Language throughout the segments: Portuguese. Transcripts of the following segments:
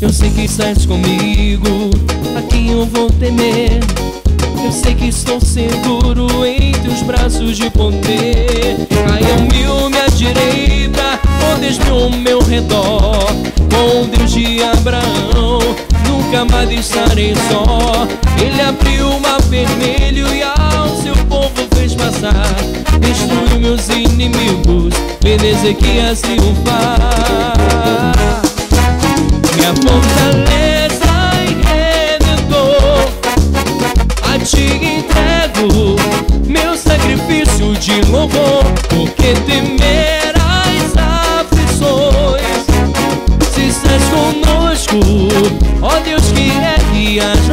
Eu sei que estás comigo, a quem eu vou temer. Eu sei que estou seguro em teus braços de poder. Caia mil minha direita, meu ao meu redor. Com Deus de Abraão, nunca mais estarei só. Ele abriu o mar vermelho e ao seu povo fez passar. Destruiu meus inimigos, fez Ezequias triunfar.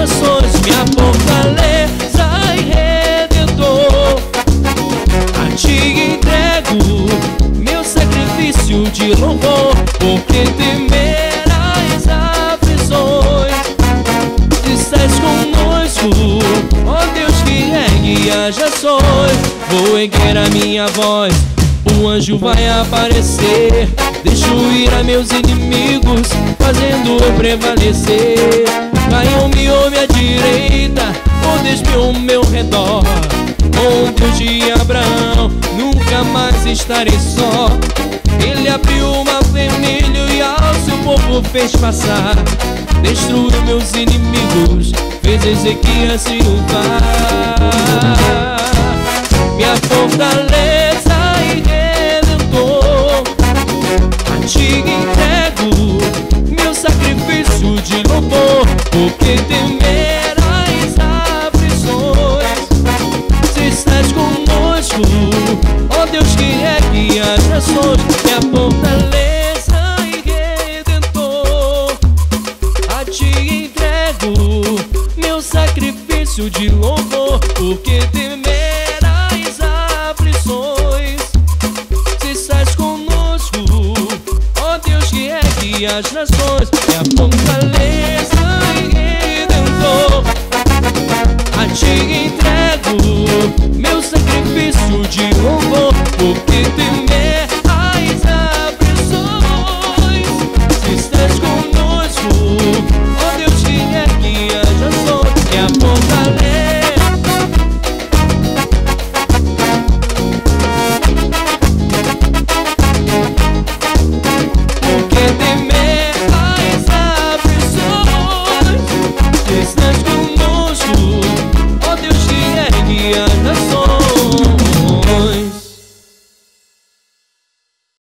Nações, minha fortaleza e redentor, a ti entrego meu sacrifício de louvor, porque temerás aflições. Estás conosco, ó Deus que ergue as nações, vou erguer a minha voz. O anjo vai aparecer, destruir a meus inimigos, fazendo eu prevalecer. Ou minha direita, ou ao meu redor. Com de Abraão, nunca mais estarei só. Ele abriu o mar vermelho e ao seu povo fez passar. Destruiu meus inimigos, fez Ezequias triunfar. de louvor, porque temerá as aflições. Se estás conosco, ó Deus que é que as nações, é a fortaleza e redentor. A ti entrego meu sacrifício de louvor.